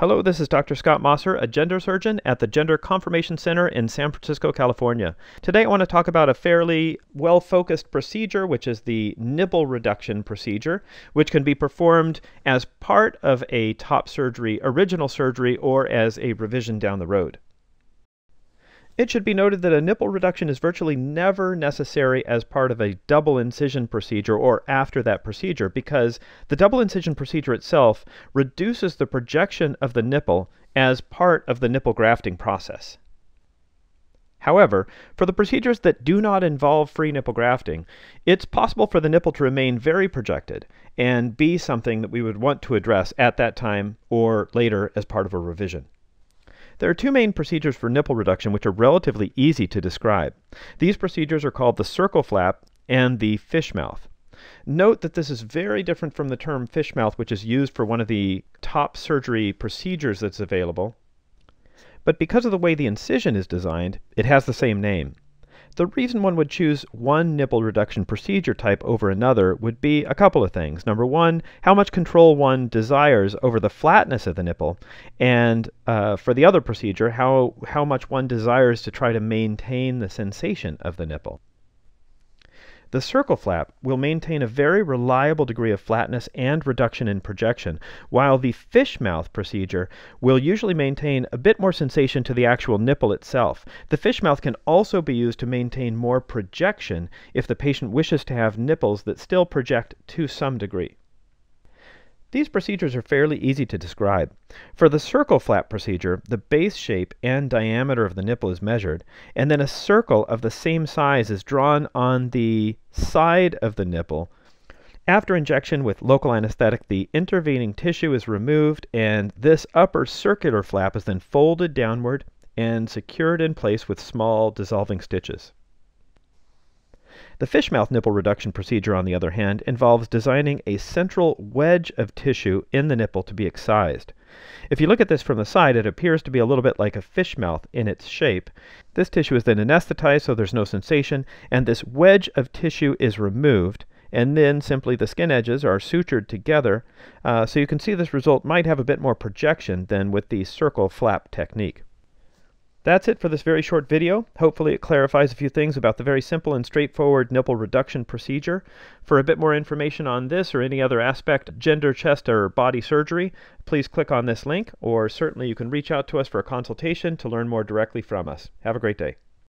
Hello, this is Dr. Scott Mosser, a gender surgeon at the Gender Confirmation Center in San Francisco, California. Today I want to talk about a fairly well-focused procedure, which is the nipple reduction procedure, which can be performed as part of a top surgery, original surgery, or as a revision down the road. It should be noted that a nipple reduction is virtually never necessary as part of a double incision procedure or after that procedure because the double incision procedure itself reduces the projection of the nipple as part of the nipple grafting process. However, for the procedures that do not involve free nipple grafting, it's possible for the nipple to remain very projected and be something that we would want to address at that time or later as part of a revision. There are two main procedures for nipple reduction which are relatively easy to describe. These procedures are called the circle flap and the fish mouth. Note that this is very different from the term fish mouth, which is used for one of the top surgery procedures that's available. But because of the way the incision is designed, it has the same name. The reason one would choose one nipple reduction procedure type over another would be a couple of things. Number one, how much control one desires over the flatness of the nipple, and uh, for the other procedure, how, how much one desires to try to maintain the sensation of the nipple. The circle flap will maintain a very reliable degree of flatness and reduction in projection, while the fish mouth procedure will usually maintain a bit more sensation to the actual nipple itself. The fish mouth can also be used to maintain more projection if the patient wishes to have nipples that still project to some degree. These procedures are fairly easy to describe. For the circle flap procedure, the base shape and diameter of the nipple is measured, and then a circle of the same size is drawn on the side of the nipple. After injection with local anesthetic, the intervening tissue is removed, and this upper circular flap is then folded downward and secured in place with small dissolving stitches. The fish mouth nipple reduction procedure, on the other hand, involves designing a central wedge of tissue in the nipple to be excised. If you look at this from the side, it appears to be a little bit like a fish mouth in its shape. This tissue is then anesthetized so there's no sensation, and this wedge of tissue is removed, and then simply the skin edges are sutured together, uh, so you can see this result might have a bit more projection than with the circle flap technique. That's it for this very short video. Hopefully it clarifies a few things about the very simple and straightforward nipple reduction procedure. For a bit more information on this or any other aspect, gender, chest, or body surgery, please click on this link, or certainly you can reach out to us for a consultation to learn more directly from us. Have a great day.